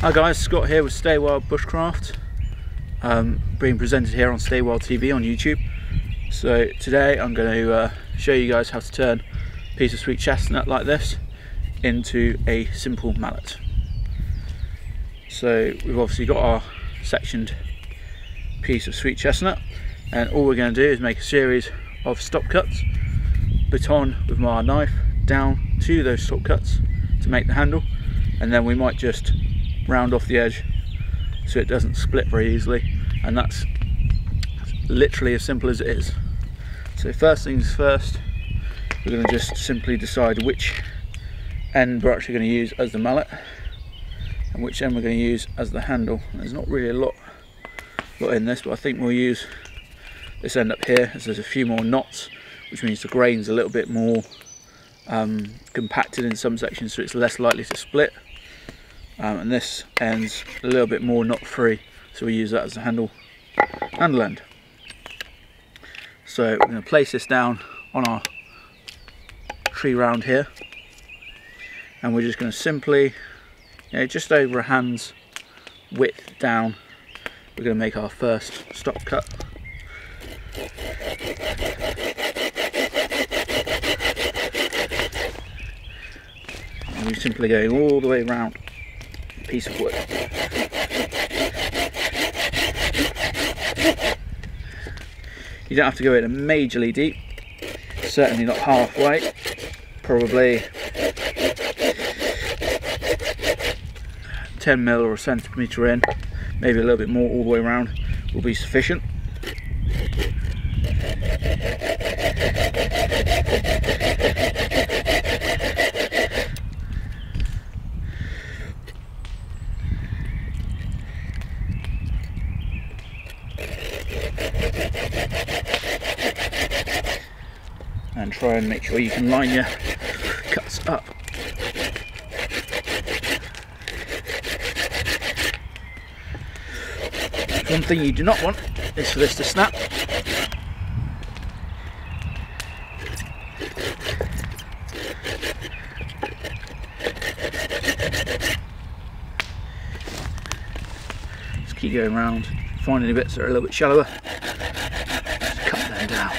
Hi guys, Scott here with Stay Wild Bushcraft, um, being presented here on Stay Wild TV on YouTube. So today I'm going to uh, show you guys how to turn a piece of sweet chestnut like this into a simple mallet. So we've obviously got our sectioned piece of sweet chestnut and all we're going to do is make a series of stop cuts, baton with my knife down to those stop cuts to make the handle and then we might just round off the edge so it doesn't split very easily. And that's literally as simple as it is. So first things first we're going to just simply decide which end we're actually going to use as the mallet and which end we're going to use as the handle. There's not really a lot lot in this but I think we'll use this end up here. As there's a few more knots which means the grain's a little bit more um, compacted in some sections so it's less likely to split um, and this ends a little bit more knot free so we use that as a handle handle end so we're going to place this down on our tree round here. And we're just going to simply you know, just over a hand's width down we're going to make our first stop cut. And we're simply going all the way around piece of wood. You don't have to go in a majorly deep, certainly not halfway, probably 10 mil or a centimetre in, maybe a little bit more all the way around will be sufficient. And try and make sure you can line your cuts up. One thing you do not want is for this to snap. Just keep going around, finding the bits that are a little bit shallower, just cut them down.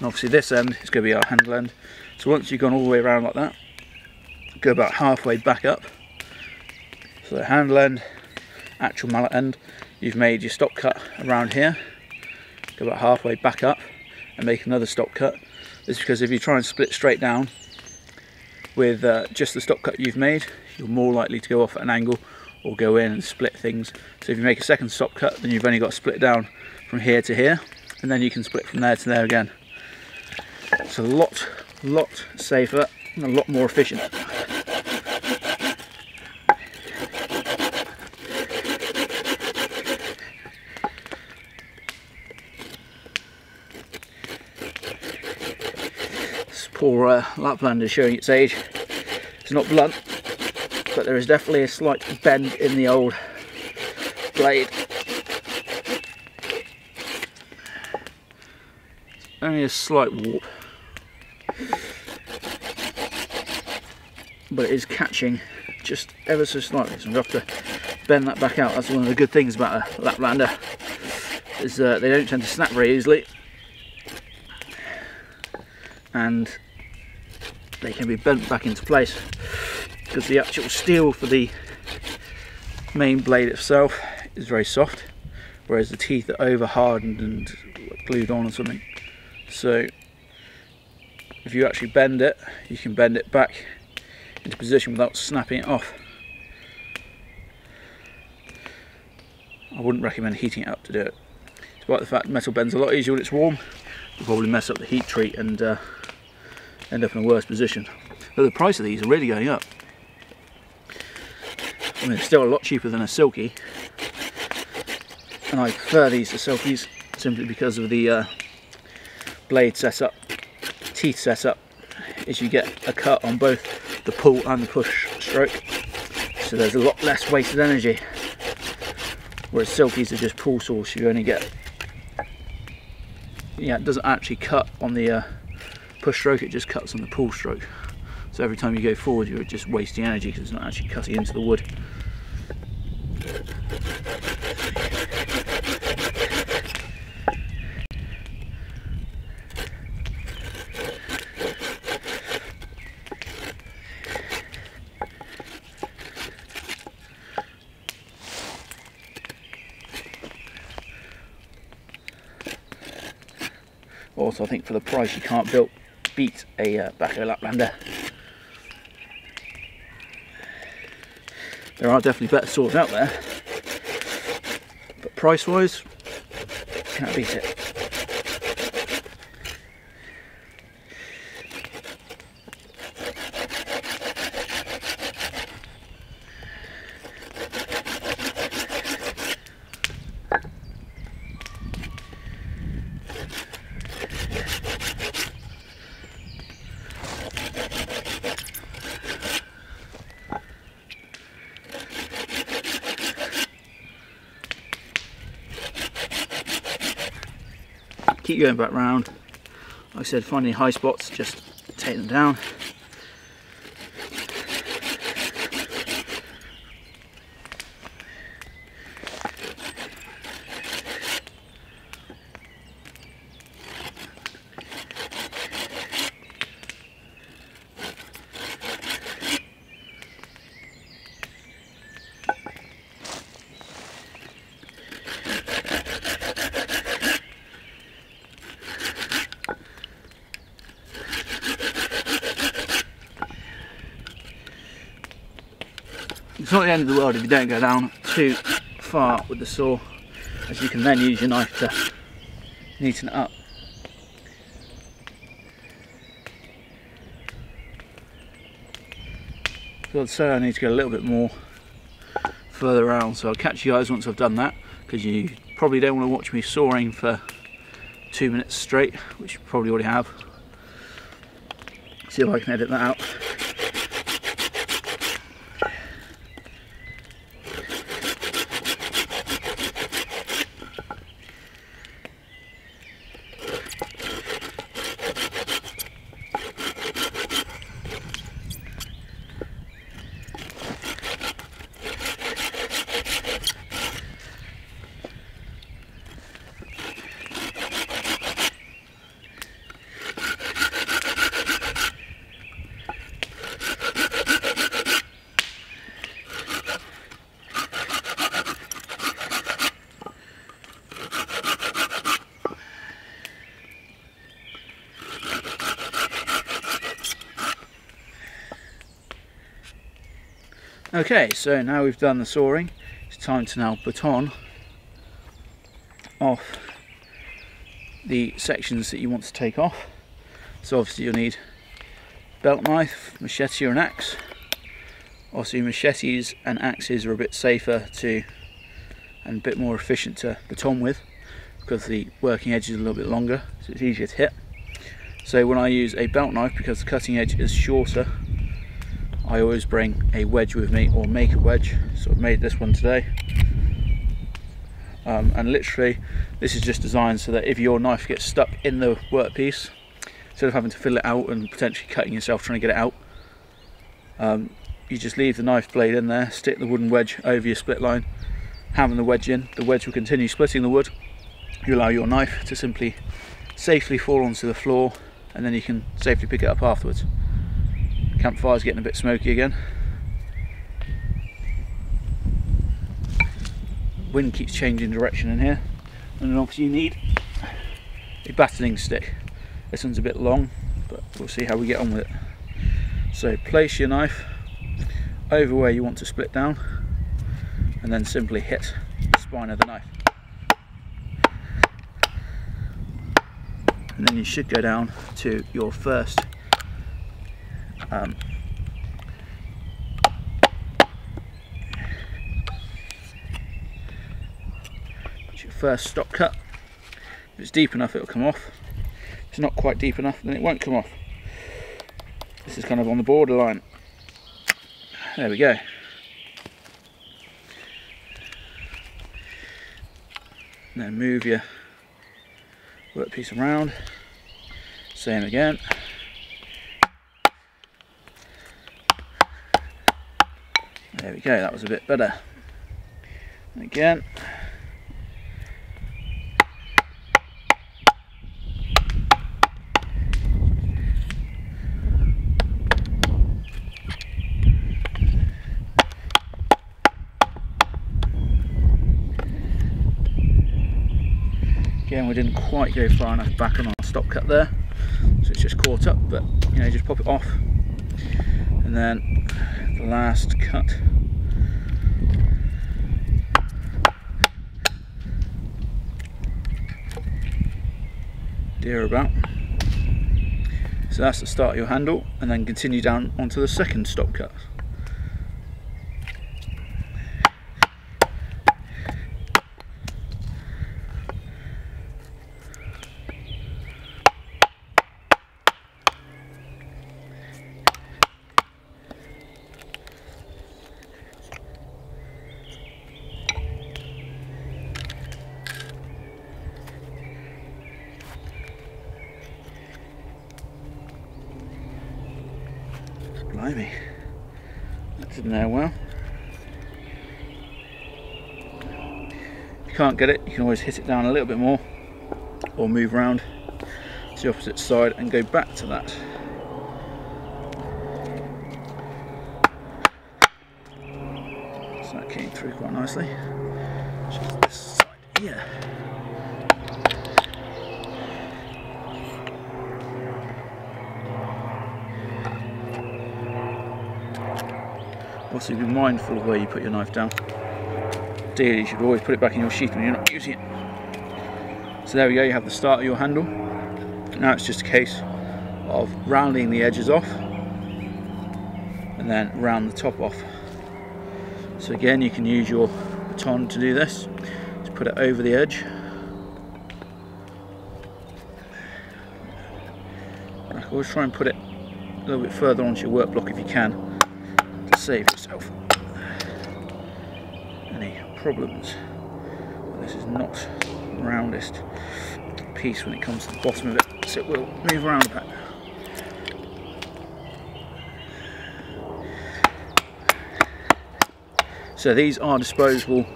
And obviously this end is going to be our handle end. So once you've gone all the way around like that, go about halfway back up. So handle end, actual mallet end, you've made your stop cut around here. Go about halfway back up and make another stop cut. This is because if you try and split straight down with uh, just the stop cut you've made, you're more likely to go off at an angle or go in and split things. So if you make a second stop cut, then you've only got to split down from here to here, and then you can split from there to there again. It's a lot, lot safer and a lot more efficient. This poor uh, Laplander is showing its age. It's not blunt, but there is definitely a slight bend in the old blade. Only a slight warp. But it is catching just ever so slightly. So I'm going to have to bend that back out. That's one of the good things about a Laplander is uh, they don't tend to snap very easily. And they can be bent back into place. Because the actual steel for the main blade itself is very soft whereas the teeth are over hardened and glued on or something. So if you actually bend it you can bend it back into position without snapping it off. I wouldn't recommend heating it up to do it. Despite the fact metal bends a lot easier when it's warm, you'll probably mess up the heat treat and uh, end up in a worse position. But the price of these are really going up. I mean, it's still a lot cheaper than a silky. And I prefer these to silkies simply because of the uh, blade setup, teeth setup, is you get a cut on both the pull and the push stroke. So there's a lot less wasted energy. Whereas silkies are just pull saws, you only get, yeah, it doesn't actually cut on the uh, push stroke it just cuts on the pull stroke so every time you go forward you're just wasting energy because it's not actually cutting into the wood Also, I think for the price, you can't build, beat a uh, Bahco Laplander. There are definitely better swords out there, but price-wise, can't beat it. Keep going back round. Like I said, finding high spots, just take them down. The end of the world if you don't go down too far with the saw as you can then use your knife to neaten it up. So I'd say I need to go a little bit more further around so I'll catch you guys once I've done that because you probably don't want to watch me sawing for two minutes straight which you probably already have. See if I can edit that out. Okay, so now we've done the sawing, it's time to now baton off the sections that you want to take off. So obviously you'll need belt knife, machete or an axe. Obviously machetes and axes are a bit safer to and a bit more efficient to baton with because the working edge is a little bit longer so it's easier to hit. So when I use a belt knife because the cutting edge is shorter I always bring a wedge with me or make a wedge. So I've made this one today. Um, and literally this is just designed so that if your knife gets stuck in the workpiece instead of having to fill it out and potentially cutting yourself trying to get it out um, you just leave the knife blade in there stick the wooden wedge over your split line having the wedge in. The wedge will continue splitting the wood. You allow your knife to simply safely fall onto the floor and then you can safely pick it up afterwards Campfire's getting a bit smoky again. Wind keeps changing direction in here. And then obviously you need a batoning stick. This one's a bit long, but we'll see how we get on with it. So place your knife over where you want to split down and then simply hit the spine of the knife. And then you should go down to your first um, your first stop cut. If it's deep enough, it'll come off. If it's not quite deep enough, then it won't come off. This is kind of on the borderline. There we go. then move your workpiece around Same again. There we go, that was a bit better. Again. Again, we didn't quite go far enough back on our stop cut there, so it's just caught up, but you know, just pop it off. And then the last cut. Deer about. So that's the start of your handle, and then continue down onto the second stop cut. Blimey. That's in there well. If you can't get it, you can always hit it down a little bit more or move around to the opposite side and go back to that. So that came through quite nicely. Just this side here. Also be mindful of where you put your knife down. Ideally you should always put it back in your sheath when you're not using it. So there we go, you have the start of your handle. Now it's just a case of rounding the edges off and then round the top off. So again you can use your baton to do this. Just put it over the edge. I always try and put it a little bit further onto your work block if you can to save yourself any problems. This is not the roundest piece when it comes to the bottom of it, so it will move around a bit. So these are disposable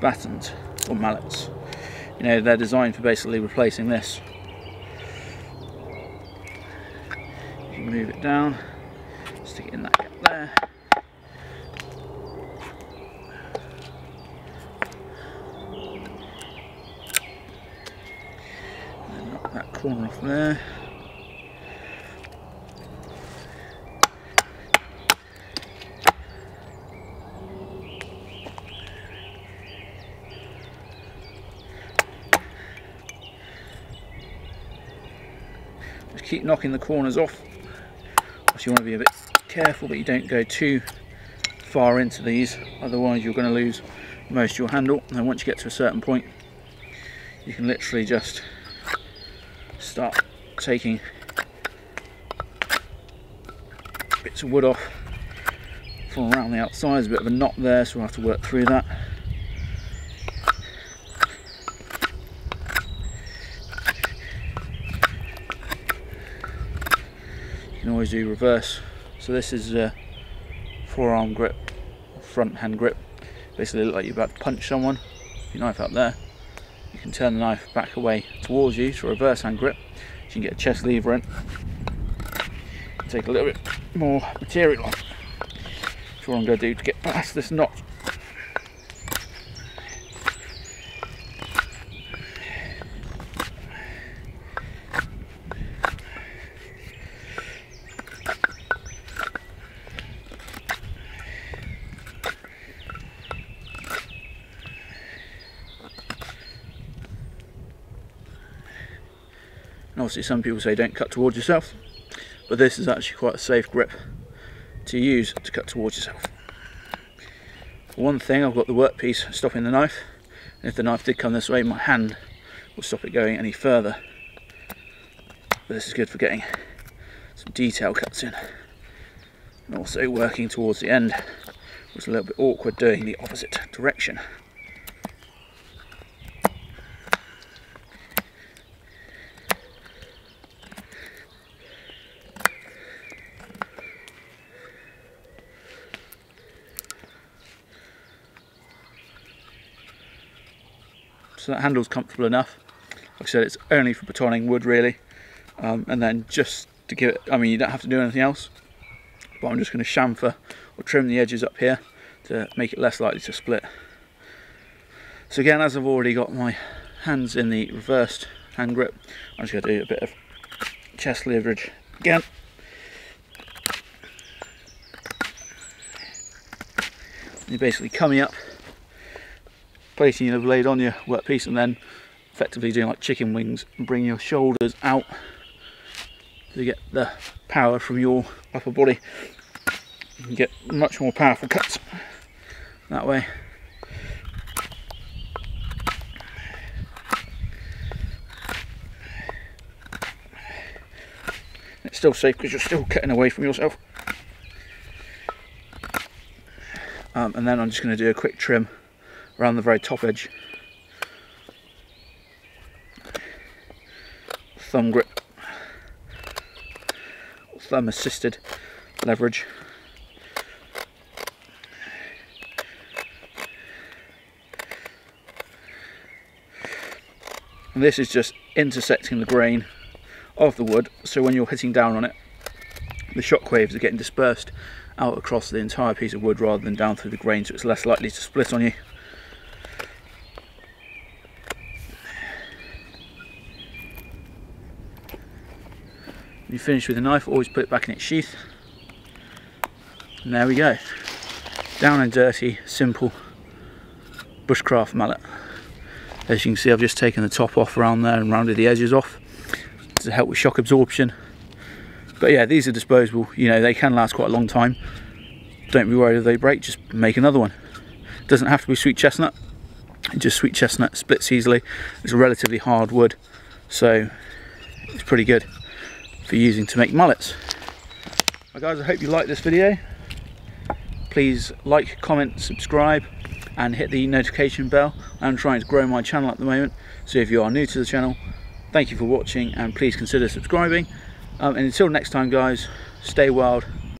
battens or mallets. You know, they're designed for basically replacing this. You move it down, stick it in that there. knock that corner off there. Just keep knocking the corners off. If you want to be a bit careful that you don't go too far into these otherwise you're going to lose most of your handle and once you get to a certain point you can literally just start taking bits of wood off from around the outside there's a bit of a knot there so we'll have to work through that you can always do reverse so this is a forearm grip, front hand grip. Basically look like you're about to punch someone. Your knife up there. Can turn the knife back away towards you to reverse hand grip. You can get a chest lever in. Take a little bit more material off. That's what I'm going to do to get past this knot. Obviously some people say don't cut towards yourself, but this is actually quite a safe grip to use to cut towards yourself. one thing, I've got the workpiece stopping the knife, and if the knife did come this way, my hand will stop it going any further. But this is good for getting some detail cuts in. And also working towards the end was a little bit awkward doing the opposite direction. So that handle's comfortable enough. Like I said, it's only for batoning wood really. Um, and then just to give it, I mean, you don't have to do anything else, but I'm just going to chamfer or trim the edges up here to make it less likely to split. So again, as I've already got my hands in the reversed hand grip, I'm just going to do a bit of chest leverage again. You're basically coming up, placing have laid on your workpiece and then effectively doing like chicken wings and bring your shoulders out to get the power from your upper body. You can get much more powerful cuts that way. It's still safe because you're still cutting away from yourself. Um, and then I'm just going to do a quick trim around the very top edge. Thumb grip, thumb assisted leverage. And this is just intersecting the grain of the wood so when you're hitting down on it the shock waves are getting dispersed out across the entire piece of wood rather than down through the grain so it's less likely to split on you. When you finish with a knife, always put it back in its sheath. And there we go. Down and dirty, simple bushcraft mallet. As you can see, I've just taken the top off around there and rounded the edges off to help with shock absorption. But yeah, these are disposable. You know, they can last quite a long time. Don't be worried if they break, just make another one. Doesn't have to be sweet chestnut. Just sweet chestnut splits easily. It's a relatively hard wood, so it's pretty good for using to make mullets. Well guys, I hope you liked this video. Please like, comment, subscribe and hit the notification bell. I'm trying to grow my channel at the moment, so if you are new to the channel, thank you for watching and please consider subscribing. Um, and until next time guys, stay wild,